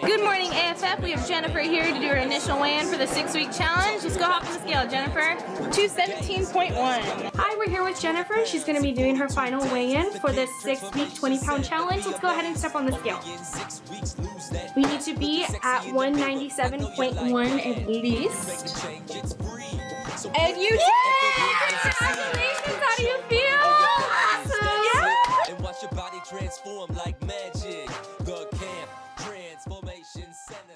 Good morning, AFF. We have Jennifer here to do her initial weigh-in for the six-week challenge. Just go hop on the scale, Jennifer. 217.1. Hi, we're here with Jennifer. She's going to be doing her final weigh-in for this six-week, 20-pound challenge. Let's go ahead and step on the scale. We need to be at 197.1 at least. And you did! Congratulations, transform like magic. The camp transformation center.